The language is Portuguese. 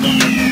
Música